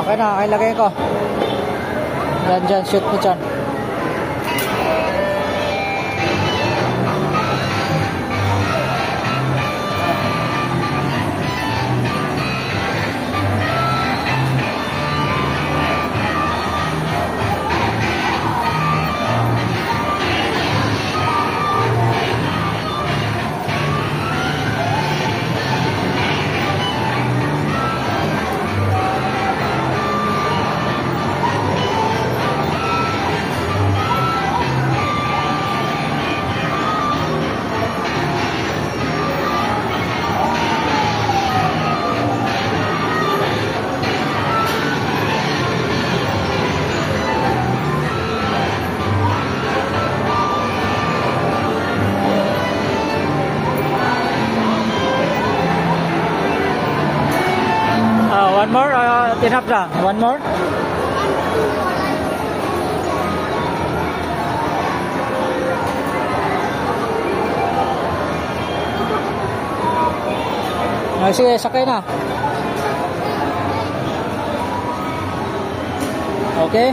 Okay na, okay lagay ko. Yan dyan, shoot mo dyan. One more, uh, enough na. One more. Ah, sige, sakay na. Okay?